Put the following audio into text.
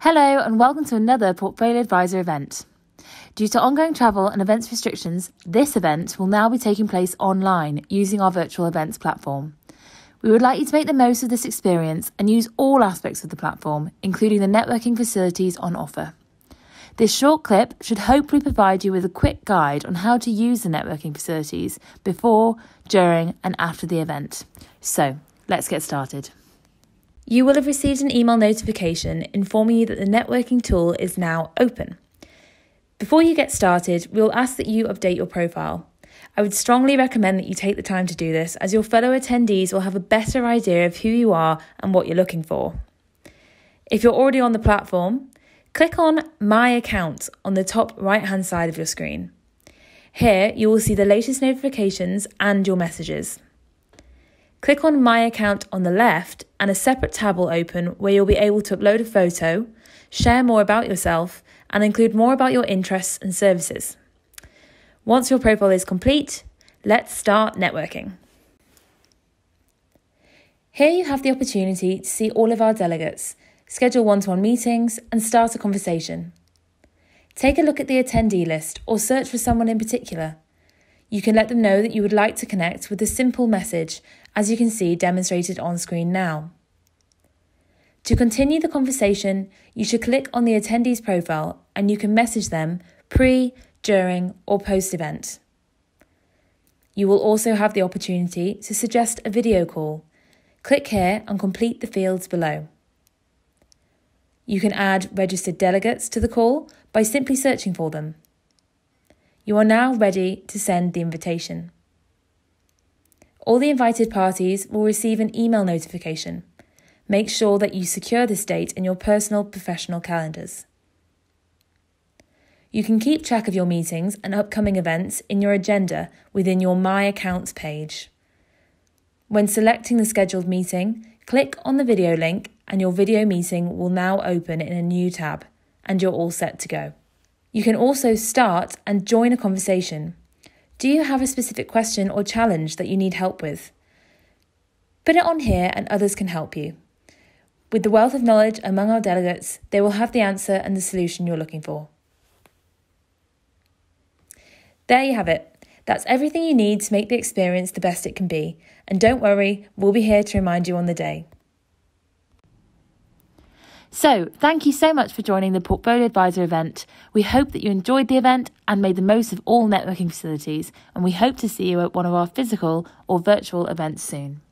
Hello, and welcome to another Portfolio Advisor event. Due to ongoing travel and events restrictions, this event will now be taking place online using our virtual events platform. We would like you to make the most of this experience and use all aspects of the platform, including the networking facilities on offer. This short clip should hopefully provide you with a quick guide on how to use the networking facilities before, during, and after the event. So, let's get started. You will have received an email notification informing you that the networking tool is now open. Before you get started, we will ask that you update your profile. I would strongly recommend that you take the time to do this as your fellow attendees will have a better idea of who you are and what you're looking for. If you're already on the platform, click on My Account on the top right hand side of your screen. Here, you will see the latest notifications and your messages. Click on My Account on the left, and a separate tab will open where you'll be able to upload a photo, share more about yourself, and include more about your interests and services. Once your profile is complete, let's start networking. Here you have the opportunity to see all of our delegates, schedule one to one meetings, and start a conversation. Take a look at the attendee list or search for someone in particular. You can let them know that you would like to connect with a simple message, as you can see demonstrated on screen now. To continue the conversation, you should click on the attendee's profile and you can message them pre, during, or post event. You will also have the opportunity to suggest a video call. Click here and complete the fields below. You can add registered delegates to the call by simply searching for them. You are now ready to send the invitation. All the invited parties will receive an email notification. Make sure that you secure this date in your personal professional calendars. You can keep track of your meetings and upcoming events in your agenda within your My Accounts page. When selecting the scheduled meeting, click on the video link and your video meeting will now open in a new tab and you're all set to go. You can also start and join a conversation. Do you have a specific question or challenge that you need help with? Put it on here and others can help you. With the wealth of knowledge among our delegates, they will have the answer and the solution you're looking for. There you have it. That's everything you need to make the experience the best it can be. And don't worry, we'll be here to remind you on the day. So, thank you so much for joining the Portfolio Advisor event. We hope that you enjoyed the event and made the most of all networking facilities, and we hope to see you at one of our physical or virtual events soon.